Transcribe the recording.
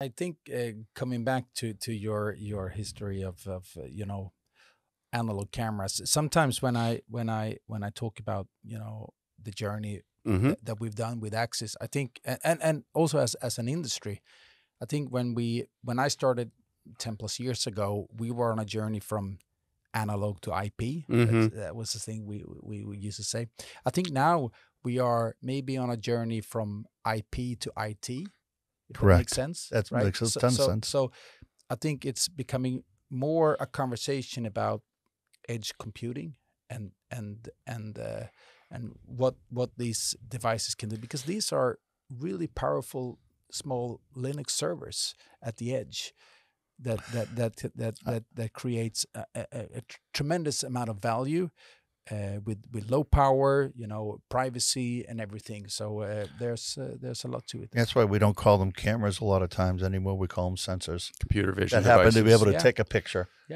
I think uh, coming back to to your your history of of uh, you know analog cameras. Sometimes when I when I when I talk about you know the journey hmm that, that we've done with Axis, I think and and also as as an industry, I think when we when I started ten plus years ago, we were on a journey from analog to IP. Mhm. That was the thing we, we we used to say. I think now we are maybe on a journey from IP to IT. If that Correct. makes sense. That right? makes a so, ton of so, sense. So I think it's becoming more a conversation about edge computing and and and uh, and what what these devices can do because these are really powerful small Linux servers at the edge that that that that that, that creates a, a, a- a tremendous amount of value uh, with with low power, you know, privacy and everything. So uh, there's uh, there's a lot to it. That's why we don't call them cameras a lot of times anymore. We call them sensors Computer vision that happen to be able to Yeah. take a picture.